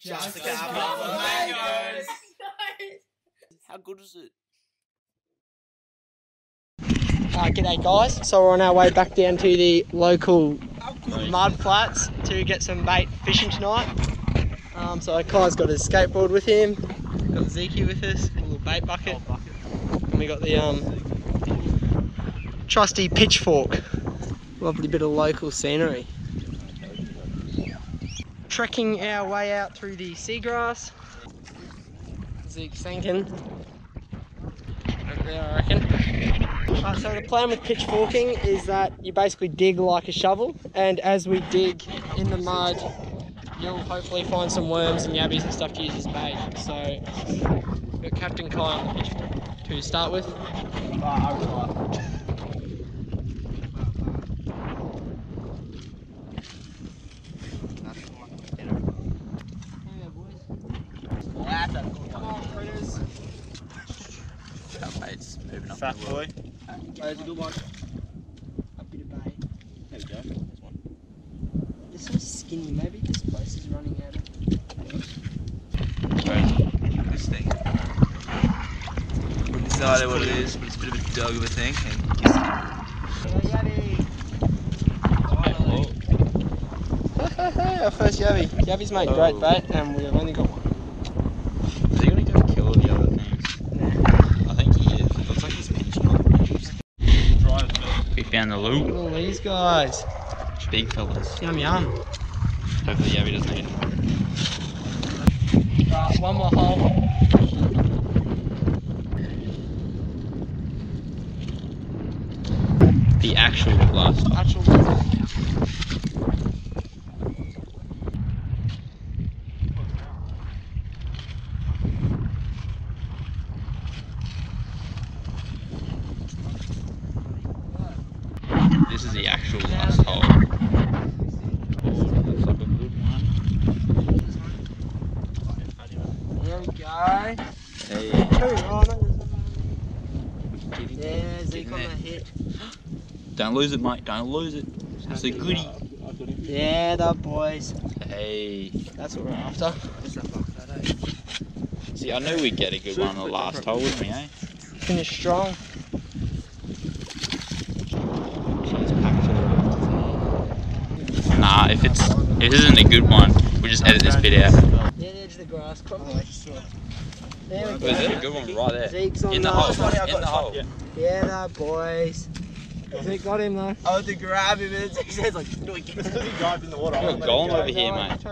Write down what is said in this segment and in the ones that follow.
Just a couple of mangoes. How good is it? Uh, g'day guys, so we're on our way back down to the local mud flats to get some bait fishing tonight. Um, so Kai's got his skateboard with him, got Zeke with us, a little bait bucket, and we got the um, trusty pitchfork. Lovely bit of local scenery. Trekking our way out through the seagrass. Zeke's thinking. Over there, I reckon. Uh, so the plan with pitchforking is that you basically dig like a shovel, and as we dig in the mud, you'll hopefully find some worms and yabbies and stuff to use as bait. So, Captain Kai on the to start with. Come on, critters. That mate's moving up. Fat boy. There's a good one. A bit of bait. There we go. There's one. It's so skinny, maybe this place is running out of. This thing. Wouldn't decide what it is, but it's a bit of a dog of a thing. Our first Yabby. Yabby's made great Oh. bait, and we've only got one. Is he gonna go kill the other things? I think he is. It looks like he's pinching on We found the loop. Look at all these guys. Big fellas. Yum yum. Hopefully Yabby doesn't eat it. Right, one more hole. The actual last. Actual. This is the actual last hole. Looks like a good one. There we go. Hey. Two. No, Get in there's- Yeah, Zeke Getting on there. hit. Don't lose it, mate. Don't lose it. It's a goodie. Yeah, the boys. Hey. That's what we're after. See, I knew we'd get a good one on the last hole with me, eh? Finish strong. Nah, if it's if this isn't a good one, we just edit this bit out. Yeah, the edge of the grass. Probably. Oh, there we There's go. a good one right there. Zeke's on In the the hole. In the hole. Yeah, the boys. Zeke got him though. I went to grab him and he says like, no, he gets he dived in the water. Got a golem over here, mate.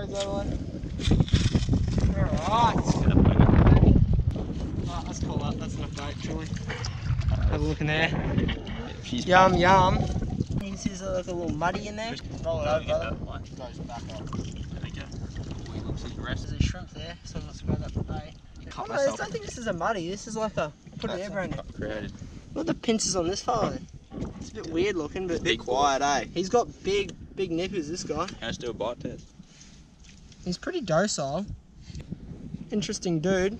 Alright. Alright, let's call that. That's enough bait, surely. Have a look in there. She's Yum, yum. This is like a little muddy in there. Roll it over, brother. Goes back up. There we go. He looks his There's a shrimp there, so let's grab that for bait. Oh, no, I don't think this is a muddy. This is like a. Put it there, Brandon. Created. Look at the pincers on this fella then. It's a bit weird looking, but Be quiet, eh? he's got big, big nippers, this guy. Let's do a bite test. He's pretty docile. Interesting dude.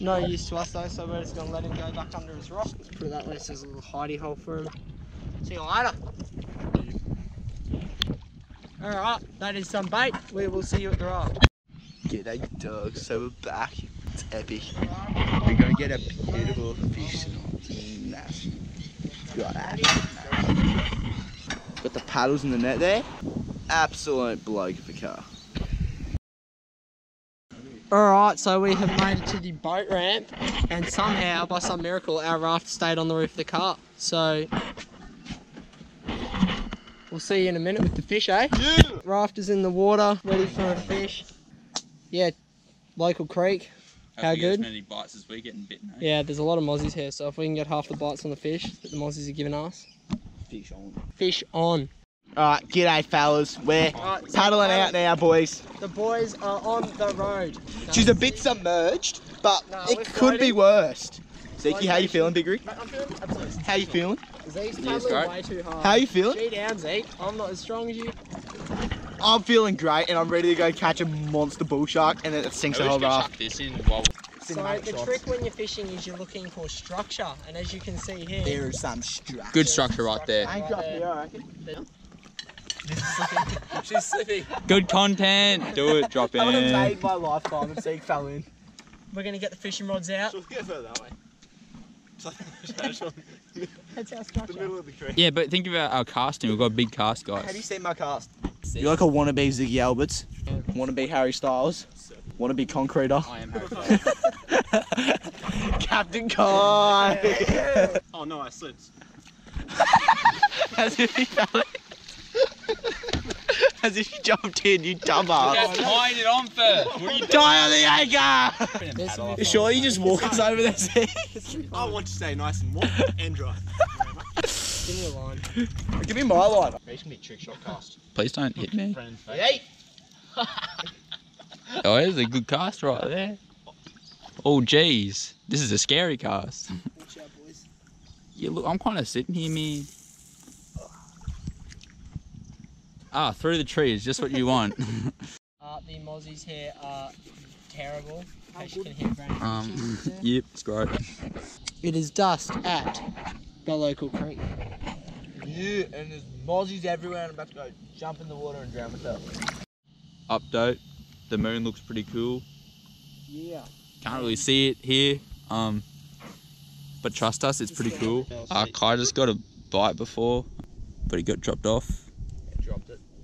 No use to us though, so we're just gonna let him go back under his rock. Let's put it that way, so there's a little hidey hole for him. See you later. Alright, that is some bait. We will see you at the rock. G'day, dog. So we're back. It's epic. We're gonna get a beautiful fish. Nice. Got that. Got the paddles in the net there. Absolute bloke of a car. Alright, so we have made it to the boat ramp, and somehow, by some miracle, our raft stayed on the roof of the car. So, we'll see you in a minute with the fish, eh? Yeah. Raft is in the water, ready for a fish. Yeah, local creek. How Hope you good? As many bites as we getting bitten. Eh? Yeah, there's a lot of mozzies here, so if we can get half the bites on the fish that the mozzies are giving us. Fish on. Fish on. Alright, g'day, fellas. We're Alright, so paddling out now, boys. The boys are on the road. She's a bit submerged, but No, it we're could be floating. worse. Zeke, how you feeling, Big Rick? Mate, I'm feeling absolutely How you feeling? Zeke's Yes, paddling right. way too hard. How you feeling? G down, Zeke. I'm not as strong as you. I'm feeling great, and I'm ready to go catch a monster bull shark, and then it sinks the Maybe whole we raft. chuck this in while So the trick when you're fishing is you're looking for structure, and as you can see here, There is some structure. Good structure right there. Ain't Right got there. here, I reckon. She's slipping. Good content. Do it. Drop in. I would have saved my lifetime and Zeke fell in. We're gonna get the fishing rods out. Let's get further that way. That's our structure. middle of the creek. Yeah, but think about our casting. We've got a big cast, guys. Have you seen my cast? You're like a wannabe Ziggy Alberts? Wannabe Harry Styles? Wannabe Concreter? I am Harry Captain Kai! Oh no, I slipped. As if he fell in. As if you jumped in, you dumbass. tying it on first. What are you Die on the anchor! Sure, you just walk us over there, Zeke? I want to stay nice and warm and dry. Give me a line. Give me my line. It's gonna be a trick shot cast. Please don't hit me. Friend, Hey! Oh, there's a good cast right there. Oh, geez. This is a scary cast. Watch out, boys. Yeah, look, I'm kind of sitting here, man. Ah, through the tree is just what you want. Uh, the mozzies here are terrible. As you can hear, um, yep, it's great. It is dust at the local creek. Yeah, and there's mozzies everywhere and I'm about to go jump in the water and drown myself. Update. The moon looks pretty cool. Yeah. Can't really see it here. Um, but trust us, it's pretty cool. Uh, Kai just got a bite before, but he got dropped off.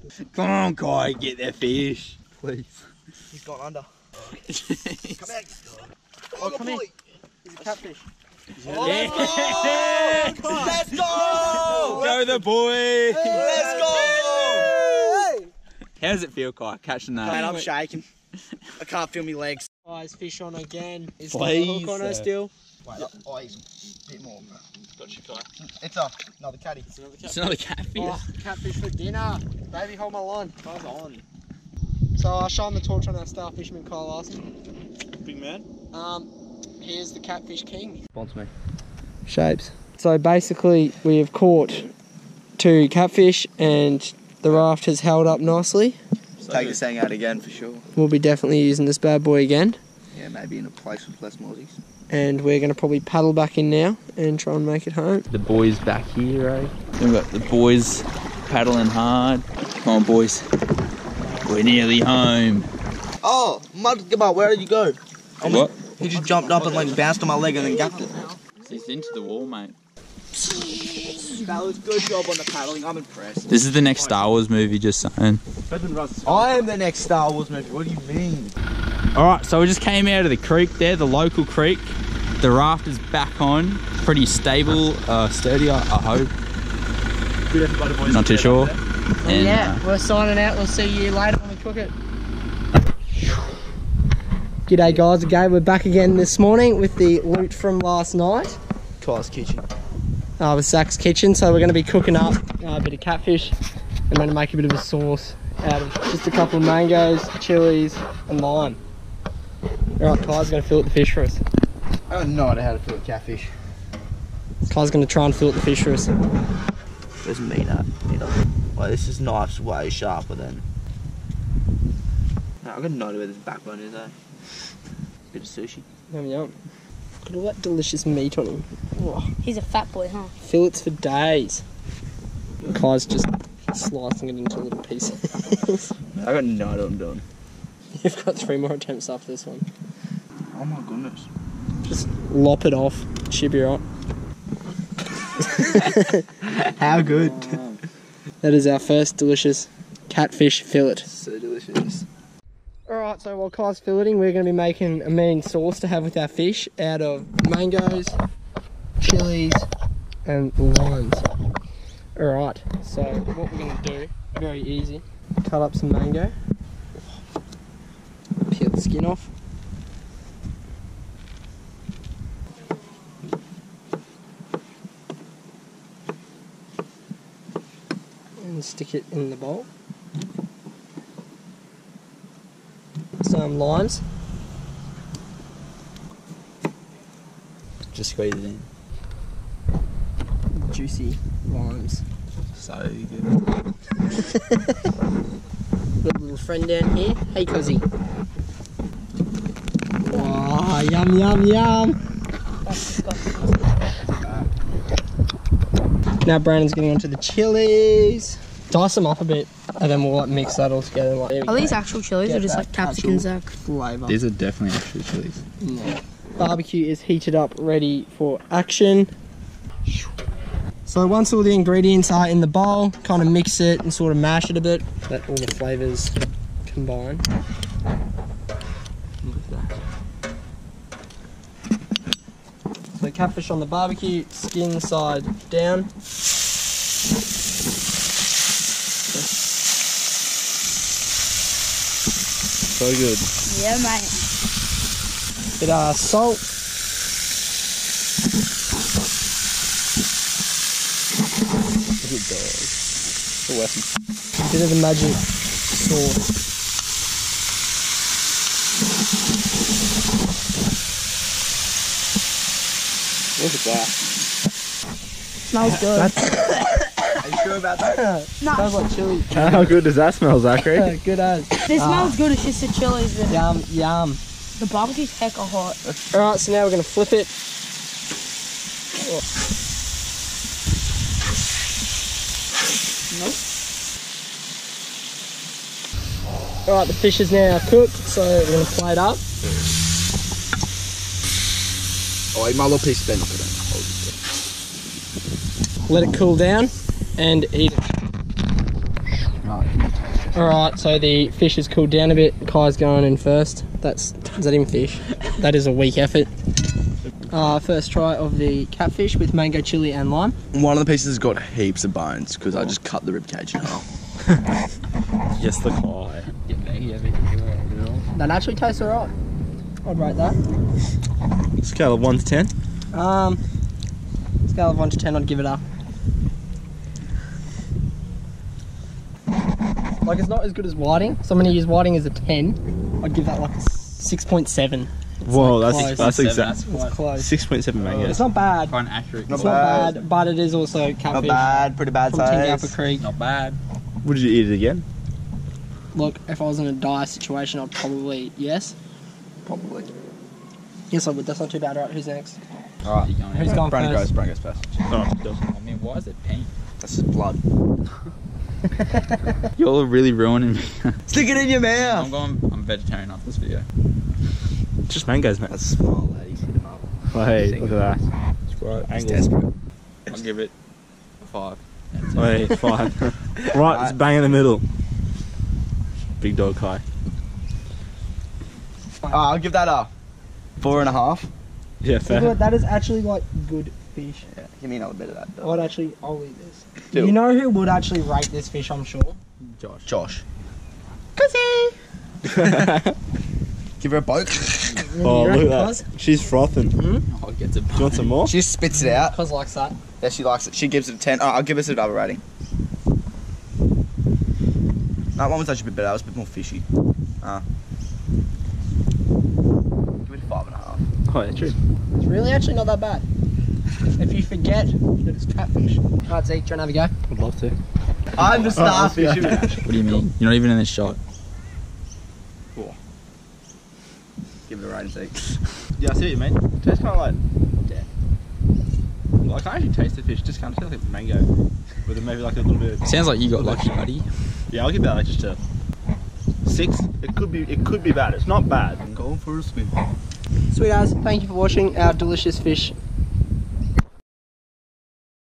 Dropped it. Come on, Kai, get that fish, please. He's gone under. Come back. Oh, come here. He's a catfish. Oh, let's go! Let's go! Go the boy! Let's go! How does it feel, Kai, catching that? Man, I'm shaking. I can't feel my legs. Eyes fish on again. Is Please, the hook on her still? Wait, oh, he's a bit more. Got you, Kai. It's a another caddy. It's not a catfish. Oh, catfish for dinner. Baby, hold my line. Come on. So I'll shine the torch on our star fisherman Kyle Larson. Big man. Um, here's the catfish king. Sponsor me. Shapes. So basically, we have caught two catfish, and the raft has held up nicely. Take this thing out again for sure. We'll be definitely using this bad boy again, Yeah, maybe in a place with less mozzies. And we're going to probably paddle back in now and try and make it home. The boys back here, eh? We've got the boys paddling hard. Come on, boys. We're nearly home. Oh, mud, where did you go? What? He just jumped up and like bounced on my leg and then gapped it. He's into the wall, mate. Fellas, good job on the paddling. I'm impressed. This is the next Star Wars movie, just saying. I am the next Star Wars movie. What do you mean? Alright, so we just came out of the creek there, the local creek. The raft is back on. Pretty stable, uh, sturdy, I, I hope. Not too sure. And, uh, we're signing out. We'll see you later when we cook it. G'day guys, again we're back again this morning with the loot from last night. Kyle's kitchen. uh, with Zach's kitchen. So we're going to be cooking up uh, a bit of catfish and going to make a bit of a sauce out of just a couple of mangoes, chilies, and lime. All right, Kyle's going to fill fillet the fish for us. I have no idea how to fillet catfish. Kai's going to try and fillet the fish for us. Where's meat at? Meat up. Well, this is knife's way sharper than. No, I've got no idea where this backbone is, eh? Bit of sushi. Yum yum. Look at all that delicious meat on him. He's a fat boy, huh? fillets for days. Kai's just slicing it into little pieces. I got no idea what I'm doing. You've got three more attempts after this one. Oh my goodness. Just lop it off. Should be right. How good. That is our first delicious catfish fillet. so delicious. Alright, so while Kai's filleting, we're going to be making a main sauce to have with our fish out of mangoes, chilies, and limes. Alright, so what we're going to do, very easy, cut up some mango, peel the skin off. And stick it in the bowl. Some limes. just squeeze it in. juicy limes. So good. Got a little friend down here. Hey, Cuzzy. Wow, yum, yum, yum. Now Brandon's getting onto the chilies. Dice them up a bit, and then we'll like mix that all together. Like, Are these actual chilies or just like capsicum Zach? flavour? These are definitely actually chilies. Barbecue is heated up, ready for action. So once all the ingredients are in the bowl, kind of mix it and sort of mash it a bit, let all the flavours combine. Look. So catfish on the barbecue, skin side down. So good. Yeah, mate. Bit of salt. Good dog. The Western. Bit of the magic sauce. Look at that. Smells good. Are you sure about that? Smells like chili. How good does that smell, Zachary? Good as. This It smells good. It's just the chilies. that- Yum, yum. The barbecue's heck of hot. Alright, so now we're going to flip it. Alright, the fish is now cooked, so we're going to plate up. Oh, eat my little piece of bent. Look at it. Let it cool down and eat it. Alright, so the fish has cooled down a bit. Kai's going in first. That's is that even fish? that is a weak effort. Uh, first try of the catfish with mango chili and lime. One of the pieces has got heaps of bones because I just cut the rib cage in half. Yes, the pie. That actually tastes alright. I'd rate that. Scale of 1 to 10. Um, scale of one to ten, I'd give it a. Like it's not as good as whiting. So I'm gonna use whiting as a ten. I'd give that like a six point seven. Whoa, like that's, close. that's exact. It's close. 6.7 mangoes. It's not bad. Quite an accurate. It's Not not bad. bad, but it is also Not bad, pretty bad from Tingalpa size. Creek. Not bad. Would you eat it again? Look, if I was in a dire situation, I'd probably yes. Probably. Yes, I would. That's not too bad, right? Who's next? Alright, Who's going Brandon goes, first? Brandon goes first. Oh, I mean, why is it pink? That's his blood. You're really ruining me. Stick it in your mouth. I'm going. I'm vegetarian after this video. Just mangoes, man. That's small, ladies. Oh, hey, look at that. It's right. He's desperate. I'll give it a five. Hey, five. right, it's bang in the middle. Big dog high. Uh, I'll give that a four and a half. Yeah, fair. That is actually like good fish. Yeah, give me another bit of that. I would actually, I'll eat this. Do You it. know who would actually rate this fish? I'm sure. Josh. Josh. Give her a poke. Oh, You look reckon, at Cos? that. She's frothing. Do Oh, it gets a you want some more? She spits it out. Cos likes that. Yeah, she likes it. She gives it a 10. Oh, I'll give us a double rating. That one was actually a bit better. That was a bit more fishy. Uh, give it a five and a half. Oh, yeah, true. It's really actually not that bad. If you forget that it's catfish. Alright, Zeke, do you want to have a go? I'd love to. I'm the oh, starfish. What do you mean? You're not even in this shot. Cool. give it a ride and Zeke. Yeah, I see what you mean. Tastes kind of like. Well, I can actually taste the fish. Just kind of tastes like mango, with maybe like a little bit. Of, Sounds like you got lucky, buddy. yeah, I'll give that like just a six. It could be. It could be bad. It's not bad. I'm Going for a spin. Sweet guys, thank you for watching our delicious fish